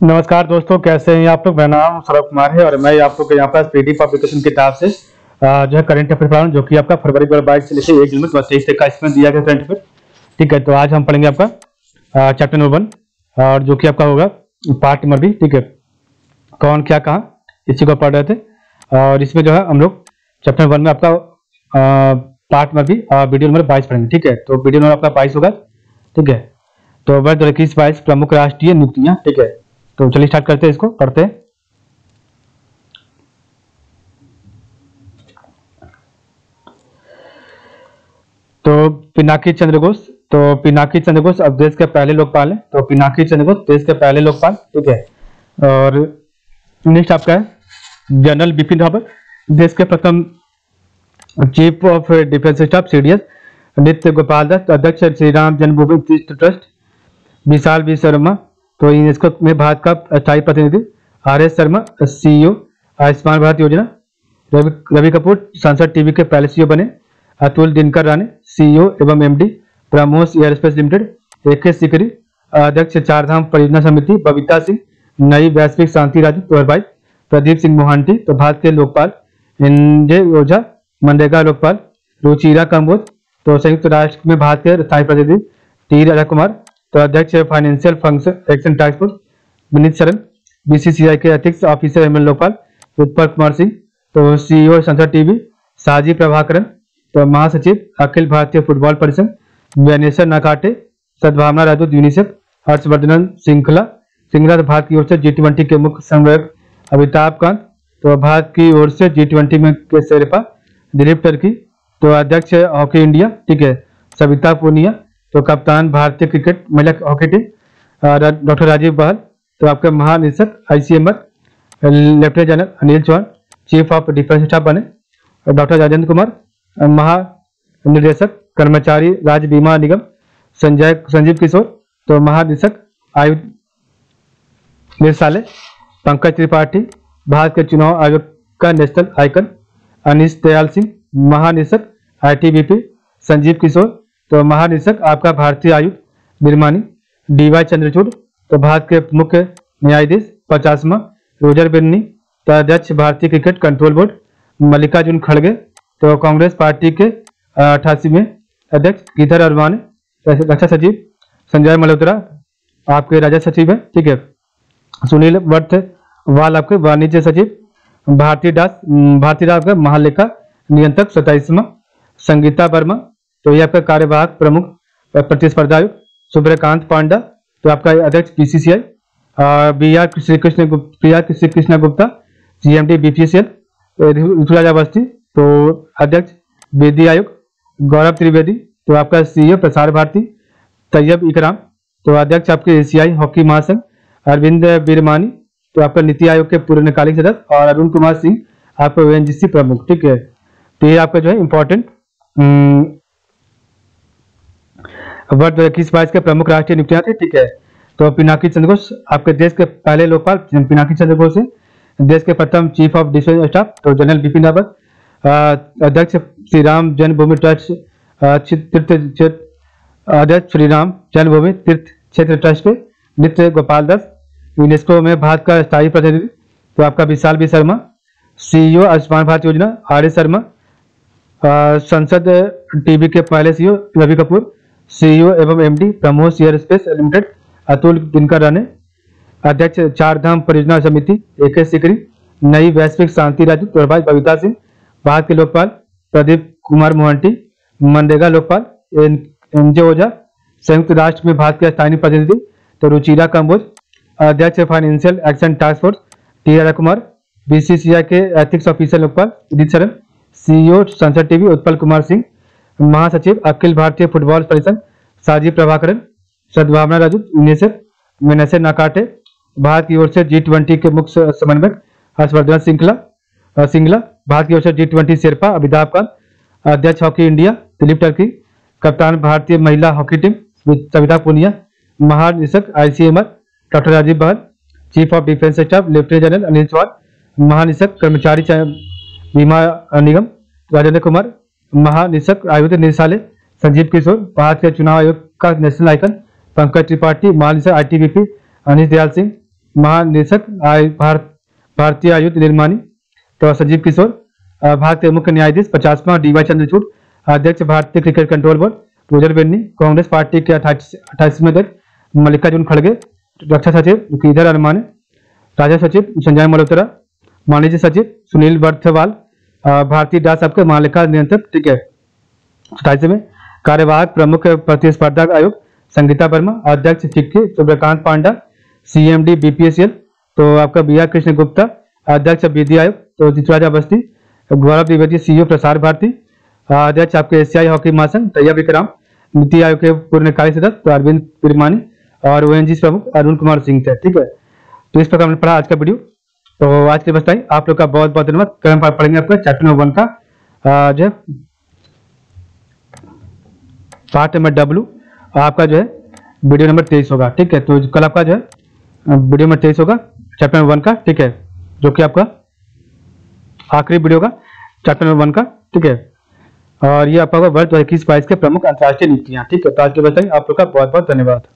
नमस्कार दोस्तों, कैसे हैं आप लोग? मेरा नाम सौरभ कुमार है और मैं आप लोग यहाँ पर पीडी पब्लिकेशन की किताब से जो है करंट अफेयर पढ़ा जो कि आपका फरवरी दो से लेकर एक जुलाई तेईस तक का इसमें दिया गया करंट अफेयर ठीक है तो आज हम पढ़ेंगे आपका चैप्टर नंबर वन और जो कि आपका होगा पार्ट नंबर बी ठीक है। कौन, क्या, कहा इसी को पढ़ रहे थे? और इसमें जो है हम लोग चैप्टर वन में आपका पार्ट नंबर और वीडियो नंबर बाईस पढ़ेंगे, ठीक है। तो वीडियो नंबर आपका बाईस होगा, ठीक है। तो वर्ष दो इक्कीस बाईस प्रमुख राष्ट्रीय नियुक्तियाँ ठीक है। तो चलिए स्टार्ट करते हैं इसको करते हैं। तो पिनाकी चंद्र घोष तो पिनाकी चंद्र घोष अब देश के पहले लोकपाल है। तो पिनाकी चंद्र घोष देश के पहले लोकपाल, ठीक है? और नेक्स्ट आपका है जनरल बिपिन रावत, देश के प्रथम chief of defence staff, CDS. Nitya Gopal Das अध्यक्ष श्री राम जन्मभूमि ट्रस्ट, विशाल बी शर्मा तो यूनेस्को में भारत का स्थायी प्रतिनिधि, R S Sharma CEO Ayushman Bharat योजना, रवि रवि कपूर, सांसद टीवी के पहले सीईओ बने, अतुल दिनकर राणे सीईओ एवं MD BrahMos aerospace limited A K Sikri अध्यक्ष चारधाम परियोजना समिति, बबीता सिंह, नई वैश्विक शांति राज्य हज़ार प्रदीप सिंह मोहांटी तो भारत के लोकपाल इंजे ओझा, मनरेगा लोकपाल, रुचिरा कंबोज तो संयुक्त राष्ट्र में भारत के स्थायी प्रतिनिधि, टी राजा कुमार तो अध्यक्ष financial function action task force Vineet Sharan BCCI के ethics officer M L Lokpal Utpal Kumar Singh तो सीईओ संसद टीवी साजी प्रभाकरन तो महासचिव अखिल भारतीय फुटबॉल परिसंघ ज्ञानेश्वर नाकाटे सद्भावना राजदूत यूनिसेफ हर्षवर्धन श्रृंखला सिंगला भारत की ओर से जी ट्वेंटी के मुख्य संवेदक अमिताभ कांत तो भारत की ओर से जी ट्वेंटी में के शेरपा, दिलीप टर्की तो अध्यक्ष हॉकी इंडिया ठीक है, सविता पूनिया तो कप्तान भारतीय क्रिकेट महिला hockey team doctor Rajiv Bahl तो आपके महानिदेशक ICMR lieutenant general Anil Chauhan, chief of defence staff बने डॉक्टर राजेंद्र कुमार महानिदेशक कर्मचारी राज्य बीमा निगम, संजय, संजीव किशोर तो महानिदेशक आयु निदेशालय पंकज त्रिपाठी, भारत के चुनाव आयोग का नेशनल आइकन, अनिश दयाल सिंह महानिदेशक आईटीबीपी, संजीव किशोर तो महानिदेशक आपका भारतीय आयुक्त निर्माणी डीवाई चंद्रचूड़ तो भारत के मुख्य न्यायाधीश पचासवा, रोजर बेन्नी तो अध्यक्ष भारतीय क्रिकेट कंट्रोल बोर्ड मल्लिकार्जुन खड़गे तो कांग्रेस पार्टी के अठासीवें अध्यक्ष गिधर अरवाने रक्षा सचिव संजय मल्होत्रा, आपके राज्य सचिव है, ठीक है। सुनील वर्थ वाल आपके वाणिज्य सचिव, भारती दास भारती दास महालेखा नियंत्रक सत्ताईसवा, संगीता वर्मा तो ये आपका कार्यवाहक प्रमुख प्रतिस्पर्धा आयुक्त सूर्यकांत पांडा तो आपका अध्यक्ष BCCI B R Shri Krishna B R Shri Krishna Gupta GMD BPCL Rituraj Awasthi तो अध्यक्ष विधि आयोग गौरव त्रिवेदी तो आपका सीईओ प्रसार भारती, तैयब इकराम तो अध्यक्ष आपके एशियाई हॉकी महासंघ, अरविंद बीरमानी तो आपका नीति आयोग के पूर्णकालिक सदस्य और अरुण कुमार सिंह, आपका ओएनजीसी प्रमुख, ठीक है? तो ये आपका जो है इम्पोर्टेंट वर्ष दो बाईस के प्रमुख राष्ट्रीय नियुक्तियाँ थी, ठीक है? तो पिनाकी चंद्र घोष, आपके देश के पहले लोकपाल पिनाकी चंद्र घोष है, देश के प्रथम चीफ ऑफ़ डिफेंस स्टाफ तो जनरल बिपिन रावत अध्यक्ष श्री राम जन्मभूमि ट्रस्ट अध्यक्ष श्री राम जन्मभूमि तीर्थ क्षेत्र ट्रस्ट के नित्य गोपाल दास, यूनेस्को में भारत का स्थायी प्रतिनिधि तो आपका विशाल बी शर्मा, सीईओ आयुष्मान भारत योजना, आर शर्मा संसद टीवी के पहले सीईओ रवि कपूर सीईओ एवं MD BrahMos aerospace limited Atul Dinkar Rane, अध्यक्ष चारधाम परियोजना समिति ए के सिकरी, नई वैश्विक शांति राज्य प्रभाष बबीता सिंह भारत के लोकपाल, प्रदीप कुमार मोहंटी मनरेगा लोकपाल एनजे ओझा, संयुक्त राष्ट्र में भारत के स्थानीय प्रतिनिधि तो रुचिरा कंबोज अध्यक्ष financial action task force, T Raja Kumar BCCI के ethics officer Lokpal, Udit Sharan CEO Sansad TV Utpal Kumar Singh महासचिव अखिल भारतीय फुटबॉल परिसंघ साजी प्रभाकरन, सद्भावना राजू, यूनिसेफ, मेनसे नाकाटे, भारत की ओर से जी ट्वेंटी के मुख्य समन्वयक हर्षवर्धन श्रृंखला सिंगला भारत की ओर से जी ट्वेंटी शेरपा, अमिताभ कांत, अध्यक्ष हॉकी इंडिया, दिलीप टर्की, कप्तान भारतीय महिला हॉकी टीम, सविता पुनिया महानिदेशक ICMR doctor Rajiv Bahl chief of defence staff lieutenant general Anil Chauhan महानिदेशक कर्मचारी बीमा निगम, राजेंद्र कुमार महानिदेशक आयुक्त निदेशालय संजीव किशोर भारत के चुनाव आयोग का नेशनल आइकन पंकज त्रिपाठी महानिदेशक आईटीबीपी अनिश दयाल सिंह महानिदेशक भारत भारतीय आयुध निर्माणी तो संजीव किशोर अ, भारतीय मुख्य न्यायाधीश पचासवां डी वाई चंद्रचूड़ अध्यक्ष भारतीय cricket control board Roger Binny Congress party के अट्ठाईसवें अध्यक्ष मल्लिकार्जुन खड़गे रक्षा सचिव श्रीधर अरमाने राज्य सचिव संजय मल्होत्रा वाणिज्य सचिव सुनील बर्थवाल भारतीय डाक सबके महालेखा नियंत्रक ठीक है सताइस में कार्यवाहक, प्रमुख प्रतिस्पर्धा आयोग संगीता वर्मा, अध्यक्ष FICCI Suryakant Panda, CMD BPSL तो आपका बी आर कृष्ण गुप्ता अध्यक्ष विधि आयोग तो ऋतुराज अवस्थी, गौरव द्विवेदी, सीईओ प्रसार भारती, अध्यक्ष आपके एशियाई हॉकी महासंघ तैयब विक्रम, नीति आयोग के पूर्ण कार्य सदस्य तो अरविंद पिरमानी और ओएनजी प्रमुख अरुण कुमार सिंह थे, ठीक है। तो इस प्रकार हमने पढ़ा आज का वीडियो। तो आज के बस आप लोग का बहुत बहुत धन्यवाद। कल हम पढ़ेंगे आपका चैप्टर नंबर वन का। जो है पार्ट नंबर डब्लू आपका जो है वीडियो नंबर तेईस होगा, ठीक है? तो कल आपका जो है वीडियो नंबर तेईस होगा चैप्टर नंबर वन का, ठीक है? जो कि आपका आखिरी वीडियो का चैप्टर नंबर वन का, ठीक है? और ये आपका वर्ष दो इक्कीस बाईस के प्रमुख अंतर्राष्ट्रीय नीतियाँ, ठीक है? तो आज के बताइए आप लोग का बहुत बहुत धन्यवाद।